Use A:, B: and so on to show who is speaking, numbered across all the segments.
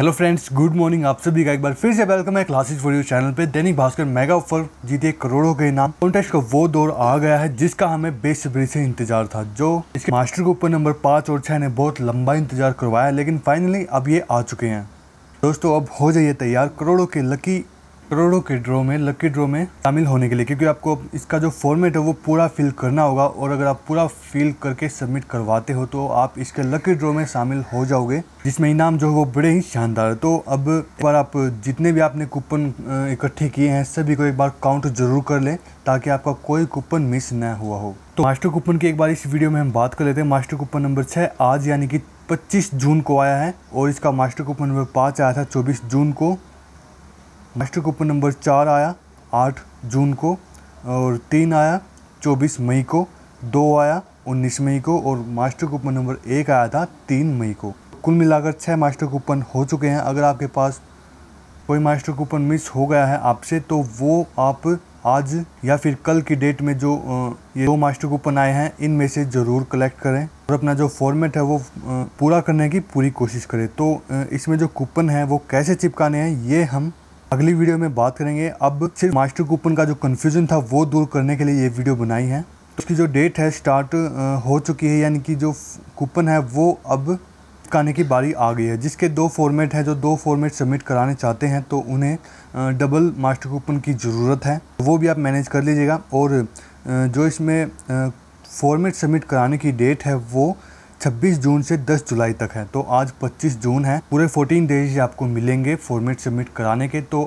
A: Hello friends good morning आप सभी का एक बार फिर से वेलकम है क्लासेस फॉर यू चैनल पे। दैनिक भास्कर मेगा ऑफ़र जीते करोड़ों के नाम कॉन्टेस्ट का वो दौर आ गया है जिसका हमें बेसब्री से इंतज़ार था, जो इसके मास्टर ऊपर नंबर पाँच और छह ने बहुत लंबा इंतज़ार करवाया, लेकिन फाइनली अब ये आ चुके हैं। दोस्तों, अब हो जाइए तैयार। करोड़ों के लकी करोड़ों के ड्रॉ में लकी ड्रॉ में शामिल होने के लिए, क्योंकि आपको इसका जो फॉर्मेट है वो पूरा फिल करना होगा, और अगर आप पूरा फिल करके सबमिट करवाते हो तो आप इसके लकी ड्रॉ में शामिल हो जाओगे, जिसमें इनाम जो है वो बड़े ही शानदार है। तो अब एक बार आप जितने भी आपने कूपन इकट्ठे किए हैं, सभी को एक बार काउंट ज़रूर कर लें, ताकि आपका कोई कूपन मिस न हुआ हो। तो मास्टर कूपन की एक बार इस वीडियो में हम बात कर लेते हैं। मास्टर कूपन नंबर छः आज यानी कि 25 जून को आया है, और इसका मास्टर कूपन नंबर पाँच आया था 24 जून को। मास्टर कूपन नंबर चार आया, आठ जून को, और तीन आया, चौबीस मई को, दो आया, उन्नीस मई को, और मास्टर कूपन नंबर एक आया था, तीन मई को। कुल मिलाकर छः मास्टर कूपन हो चुके हैं। अगर आपके पास कोई मास्टर कूपन मिस हो गया है आपसे तो वो आप आज या फिर कल की डेट में जो ये दो मास्टर कूपन आए हैं, इनमें से ज़रूर कलेक्ट करें और अपना जो फॉर्मेट है वो पूरा करने की पूरी कोशिश करें। तो इसमें जो कूपन है वो कैसे चिपकाने हैं, ये हम अगली वीडियो में बात करेंगे। अब सिर्फ़ मास्टर कूपन का जो कन्फ्यूज़न था, वो दूर करने के लिए ये वीडियो बनाई है। उसकी जो डेट है स्टार्ट हो चुकी है, यानी कि जो कूपन है, वो अब काने की बारी आ गई है। जिसके दो फॉर्मेट हैं, जो दो फॉर्मेट सबमिट कराने चाहते हैं तो उन्हें डबल मास्टर कूपन की ज़रूरत है। वो भी आप मैनेज कर लीजिएगा। और जो इसमें फॉर्मेट सबमिट कराने की डेट है, वो 26 जून से 10 जुलाई तक है। तो आज 25 जून है। पूरे 14 डेज़ आपको मिलेंगे फॉर्मेट सबमिट कराने के। तो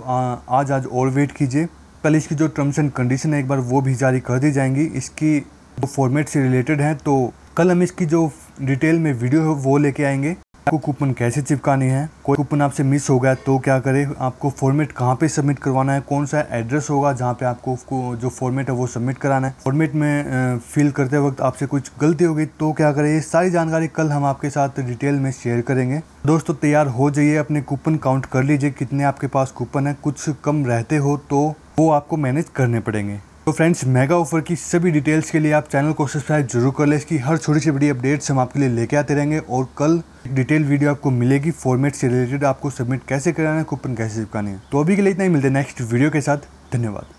A: आज आज और वेट कीजिए। कल इसकी जो टर्म्स एंड कंडीशन है, एक बार वो भी जारी कर दी जाएँगी। इसकी जो फॉर्मेट से रिलेटेड है तो कल हम इसकी जो डिटेल में वीडियो है, वो लेके आएँगे। आपको कूपन कैसे चिपकानी है? कोई कूपन आपसे मिस हो गया तो क्या करें? आपको फॉर्मेट कहाँ पे सबमिट करवाना है? कौन सा एड्रेस होगा जहाँ पे आपको जो फॉर्मेट है वो सबमिट कराना है? फॉर्मेट में फिल करते वक्त आपसे कुछ गलती होगी तो क्या करें? ये सारी जानकारी कल हम आपके साथ डिटेल में शेयर करेंगे। दोस्तों, तैयार हो जाइए, अपने कूपन काउंट कर लीजिए। कितने आपके पास कूपन है? कुछ कम रहते हो तो वो आपको मैनेज करने पड़ेंगे। तो फ्रेंड्स मेगा ऑफ़र की सभी डिटेल्स के लिए आप चैनल को सब्सक्राइब ज़रूर कर लें। इसकी हर छोटी से बड़ी अपडेट्स हम आपके लिए लेके आते रहेंगे और कल डिटेल वीडियो आपको मिलेगी फॉर्मेट से रिलेटेड आपको सबमिट कैसे कराना है कूपन कैसे चिपकानी है। तो अभी के लिए इतना ही, मिलते हैं नेक्स्ट वीडियो के साथ। धन्यवाद।